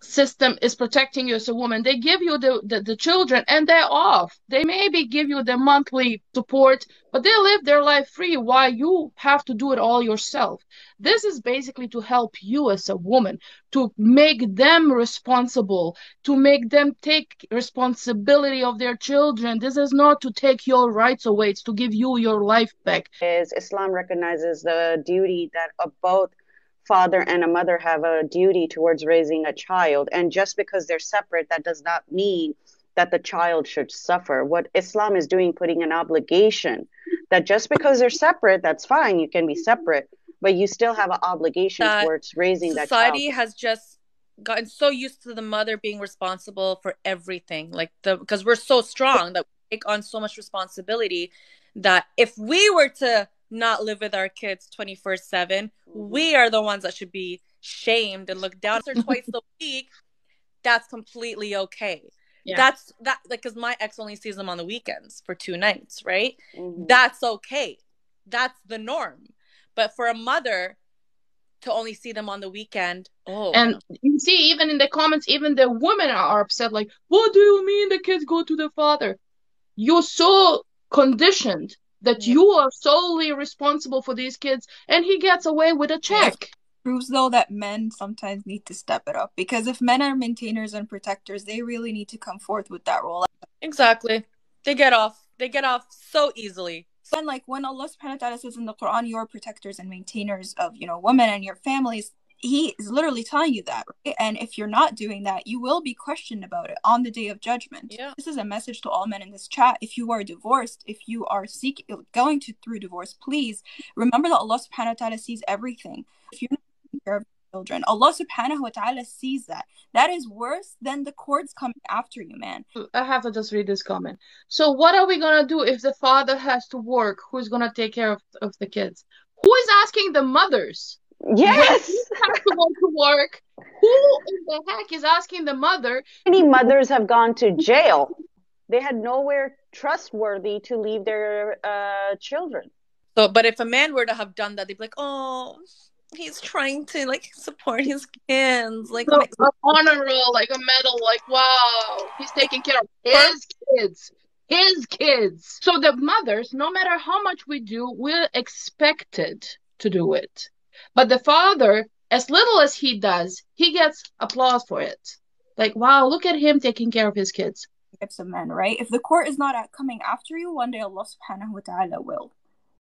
system is protecting you as a woman. They give you the, the, the, children and they're off. They maybe give you the monthly support, but they live their life free while you have to do it all yourself. This is basically to help you as a woman, to make them responsible, to make them take responsibility of their children. This is not to take your rights away, it's to give you your life back. Is Islam recognizes the duty that both father and a mother have a duty towards raising a child. And just because they're separate, that does not mean that the child should suffer. What Islam is doing, putting an obligation that just because they're separate, that's fine, you can be separate, but you still have an obligation that towards raising that child. Society has just gotten so used to the mother being responsible for everything, like the because we're so strong that we take on so much responsibility that if we were to not live with our kids 24 7 mm-hmm. we are the ones that should be shamed and looked down once or twice a week. That's completely okay. Yeah. that's that like because my ex only sees them on the weekends for two nights right? Mm-hmm. that's okay. That's the norm. But for a mother to only see them on the weekend oh. And you see even in the comments even the women are upset like what do you mean the kids go to the father? You're so conditioned that you are solely responsible for these kids and he gets away with a check. Proves though that men sometimes need to step it up because if men are maintainers and protectors they really need to come forth with that role. Exactly. They get off. They get off so easily. And like when allah subhanahu wa ta'ala says in the quran you're protectors and maintainers of you know women and your families he is literally telling you that right? and if you're not doing that you will be questioned about it on the day of judgment. Yeah. this is a message to all men in this chat. If you are divorced if you are seeking going to through divorce please remember that allah subhanahu wa ta'ala sees everything. If you're not taking care of children allah subhanahu wa ta'ala sees that. That is worse than the courts coming after you man. I have to just read this comment. So what are we gonna do if the father has to work? Who's gonna take care of, of the kids? Who is asking the mothers Yes. have to go to work. Who in the heck is asking the mother? Many mothers have gone to jail. They had nowhere trustworthy to leave their uh, children. So, but if a man were to have done that, they'd be like, "Oh, he's trying to like support his kids, like so, a honor roll, like a medal, like wow, he's taking care of his kids." His kids. So the mothers, no matter how much we do, we're expected to do it. But the father, as little as he does, he gets applause for it. Like, wow, look at him taking care of his kids. Types of men, right? If the court is not coming after you, one day Allah subhanahu wa ta'ala will.